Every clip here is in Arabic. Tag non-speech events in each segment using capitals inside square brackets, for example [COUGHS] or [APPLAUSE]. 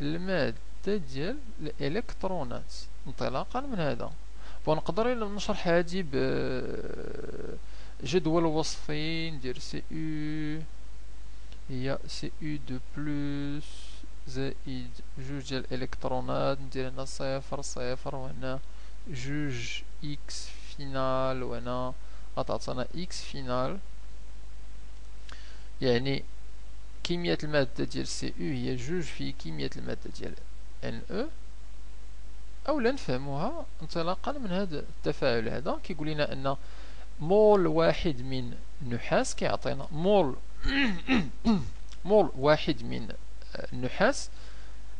المادة ديال الإلكترونات. انطلاقا من هذا. ونقدر نشرح هذه بجدول وصفي ندير Cu. هي Cu deux plus زائد جوج ديال الإلكترونات ندير هنا صفر صفر وهنا جوج x final وهنا غتعطينا x final. يعني كمية المادة ديال سي أو هي جوج في كمية المادة ديال ان أو اولا نفهموها انطلاقا من هذا التفاعل هذا. كيقول لنا أن مول واحد من النحاس كيعطينا مول [COUGHS] مول واحد من النحاس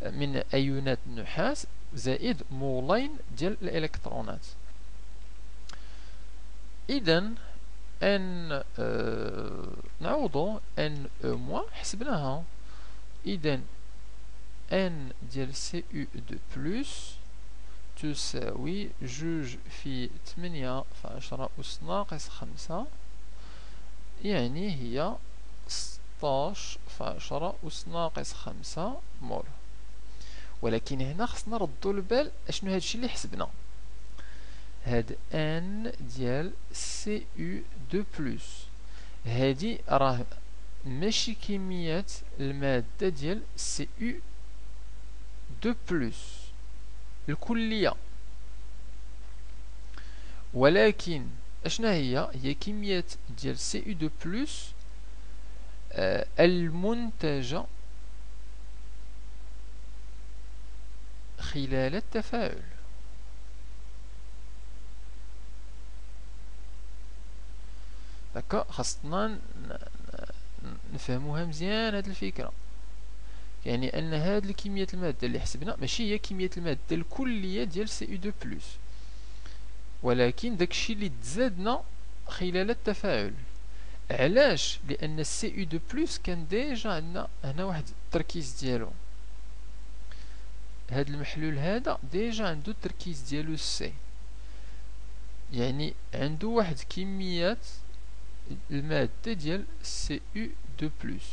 من أيونات النحاس زائد مولين ديال الإلكترونات. اذا n آه نعوضو n e moins حسبناها. اذا n ديال Cu deux plus تساوي جوج في ثمانية في عشرة أس ناقص خمسة. يعني هي ستاش في عشرة أس ناقص خمسة مول. ولكن هنا خصنا نردو البال أشنو هادشي اللي حسبنا. هاد n ديال Cu deux plus هادي راه ماشي كميات المادة ديال Cu deux plus الكلية ولكن اشنا هي هي كمية ديال Cu deux plus المنتجة خلال التفاعل داكا خاصنا نفهموها مزيان هاد الفكرة. يعني أن هاد الكمية المادة اللي حسبنا ماشي هي كمية المادة الكلية ديال Cu deux plus. ولكن داكشي اللي تزادنا خلال التفاعل. علاش؟ لأن ال Cu deux plus كان déjà عندنا هنا واحد التركيز ديالو. هاد المحلول هذا déjà عنده التركيز ديالو C. يعني عنده واحد كميات المادة ديال Cu deux plus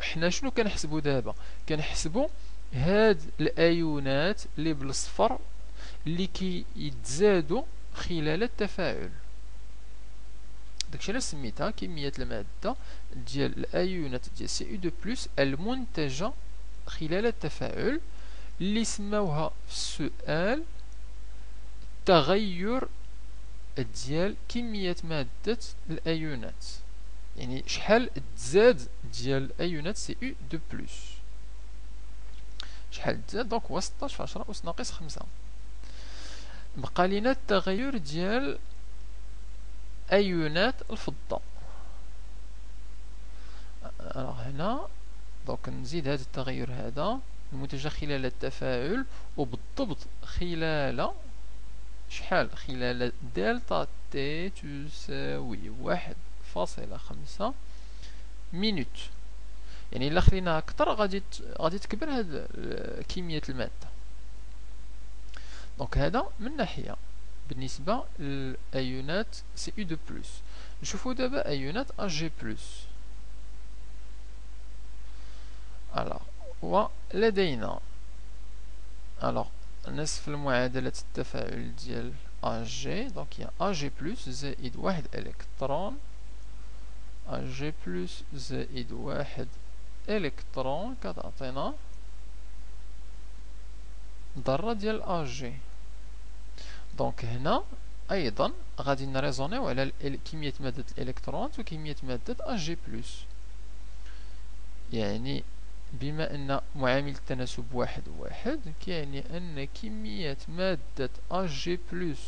حنا شنو كنحسبو دابا كنحسبو هاد الايونات اللي بالصفر اللي كيتزادوا خلال التفاعل داكشي علاش سميتها كمية المادة ديال الايونات ديال Cu deux plus المنتجة خلال التفاعل اللي سماوها في السؤال تغير ديال كمية مادة الأيونات. يعني شحال تزاد ديال الأيونات Cu deux plus شحال تزاد؟ donc هو ستاش في عشرة أس ناقص خمسة. بقى لينا التغير ديال أيونات الفضة. هنا donc نزيد هذا التغير هذا المنتجة خلال التفاعل وبالضبط خلال شحال خلال delta t تساوي واحد فاصلة خمسة minutes يعني إلا خليناها أكثر غادي غادي تكبر هاد كمية المادة. donc هذا من ناحية. بالنسبة للايونات Cu deux plus نشوفو دابا ايونات Ag plus alors. ولدينا alors. نصف المعادلة التفاعل ديال Ag donc هي Ag plus زائد واحد إلكترون. Ag plus زائد واحد إلكترون. كتعطينا ذرة ديال Ag donc هنا أيضا غادي نريزونيو على كمية مادة الالكترونات وكمية مادة Ag plus يعني بما أن معامل التناسب واحد واحد كيعني أن كمية مادة Ag plus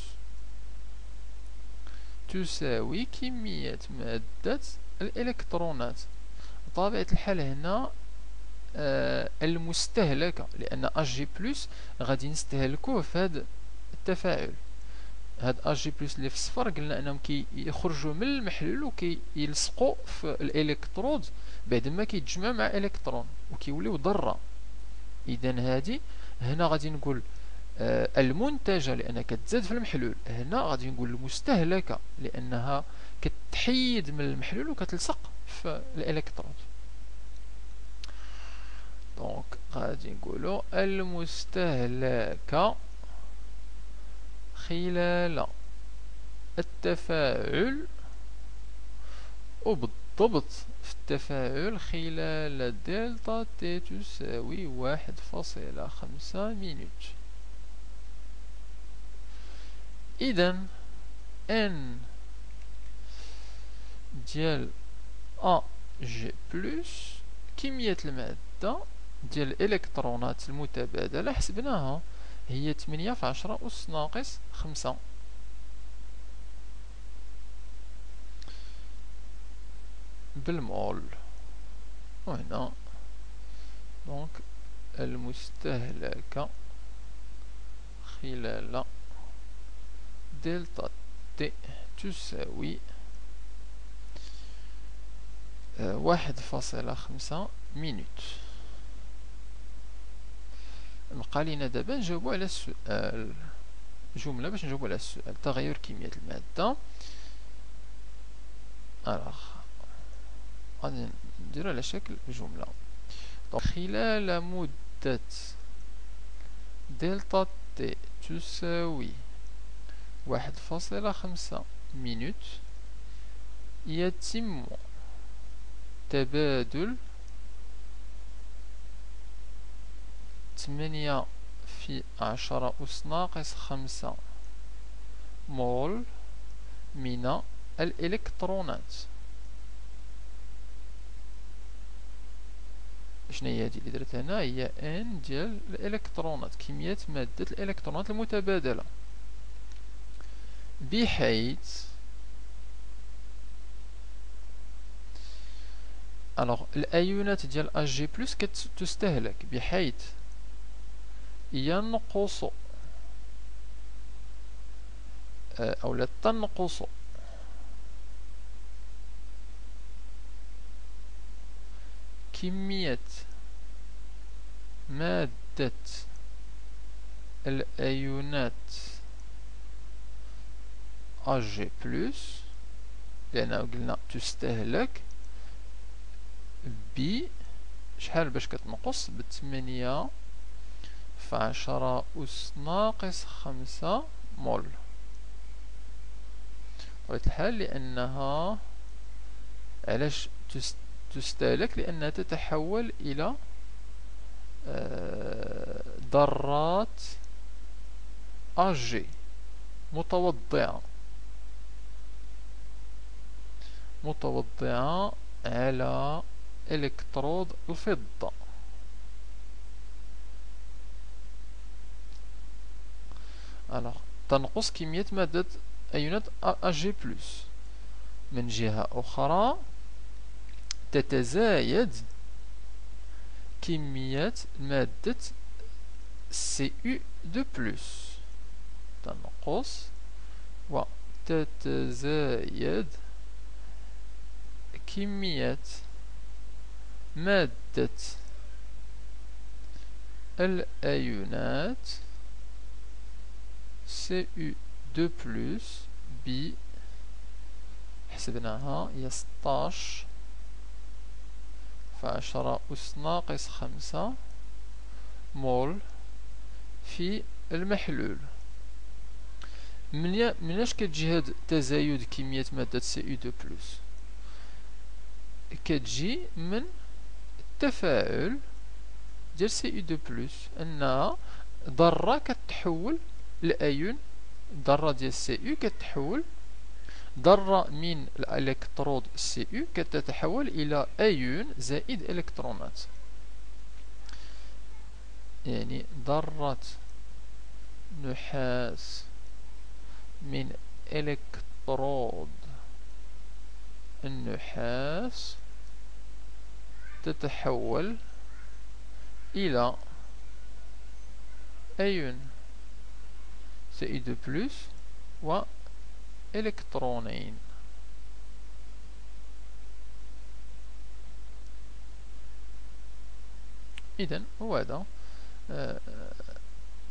تساوي كمية مادة الإلكترونات. بطبيعة الحال هنا آه المستهلكة لأن Ag plus غادي نستهلكوه في هذا التفاعل. هاد Ag plus اللي في الصفر قلنا أنهم كيخرجوا من المحلول وكيلصقوا في ال électrode. بعد ما كيتجمع مع إلكترون وكيوليو ذره اذا هادي هنا غادي نقول آه المنتجة لأنها كتزاد في المحلول. هنا غادي نقول المستهلكة لأنها كتحيد من المحلول وكتلصق في ال électrode غادي نقولو المستهلكة خلال التفاعل وبالضبط التفاعل خلال delta t تساوي واحد فاصلة خمسة minutes إذا n ديال Ag plus كمية المادة ديال الإلكترونات المتبادلة حسبناها هي تمنية في عشرة أس ناقص خمسة. بالمول وهنا donc المستهلكة خلال delta t تساوي واحد فاصلة خمسة minutes بقى لينا دابا نجاوبو على السؤال جملة باش نجاوبو على السؤال تغير كمية المادة alors غادي نديرو على شكل جملة. خلال مدة delta t تساوي واحد فاصلة خمسة minutes يتم تبادل تمنية في عشرة أس ناقص خمسة مول من الإلكترونات. شنو هي هادي اللي درت هنا؟ هي n ديال الإلكترونات كمية مادة الإلكترونات المتبادلة. بحيث alors الايونات ديال Ag plus كتستهلك بحيث ينقص أو لا تنقص كمية مادة الأيونات بلس لأنه قلنا تستهلك ب شحال باش كتنقص؟ بثمانية في عشرة أس ناقص خمسة مول. بطبيعة الحال لأنها علاش تستهلك لأنها تتحول إلى آه، ذرات أجي متوضعة. متوضعة على إلكترود الفضة. Alors تنقص كمية مادة أيونات بلس من جهة أخرى تتزايد كمية مادة CU de plus تنقص وتتزايد كمية مادة الأيونات Cu deux plus ب حسبناها هي 16 عشرة أس ناقص خمسة مول في المحلول. مناش كتجي هاد تزايد كمية مادة Cu deux plus؟ كتجي من التفاعل ديال Cu deux plus أنها ذرة كتحول لأيون ذرة ديال سي إو كتحول ذرة من ال électrode Cu كتتحول إلى أيون زائد إلكترونات. يعني ذرة نحاس من électrode النحاس تتحول إلى أيون Cu deux plus و إلكترونين إذا هو هذا آه،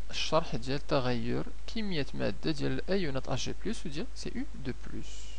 الشرح ديال تغير كمية مادة ديال الأيونات Ag+, وديال سي أو دو بلس